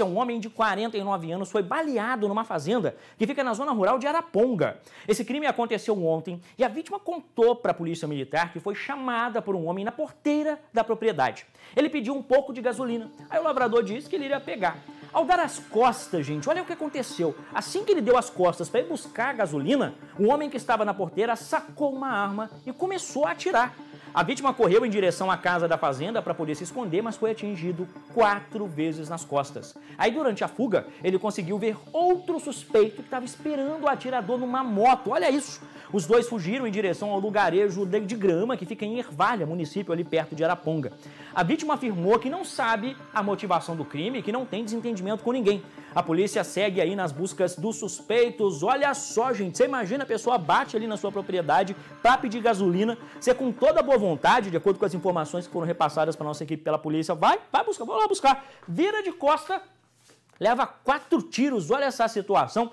Um homem de 49 anos foi baleado numa fazenda que fica na zona rural de Araponga. Esse crime aconteceu ontem e a vítima contou para a polícia militar que foi chamada por um homem na porteira da propriedade. Ele pediu um pouco de gasolina. Aí o lavrador disse que ele iria pegar. Ao dar as costas, gente, olha o que aconteceu. Assim que ele deu as costas para ir buscar a gasolina, o homem que estava na porteira sacou uma arma e começou a atirar. A vítima correu em direção à casa da fazenda para poder se esconder, mas foi atingido quatro vezes nas costas. Aí, durante a fuga, ele conseguiu ver outro suspeito que estava esperando o atirador numa moto. Olha isso! Os dois fugiram em direção ao lugarejo de Grama, que fica em Ervalha, município ali perto de Araponga. A vítima afirmou que não sabe a motivação do crime e que não tem desentendimento com ninguém. A polícia segue aí nas buscas dos suspeitos. Olha só, gente, você imagina a pessoa bate ali na sua propriedade para pedir gasolina, você com toda boa vontade, de acordo com as informações que foram repassadas para nossa equipe pela polícia, vai, vai buscar, vou lá buscar. Vira de costa, leva quatro tiros. Olha essa situação.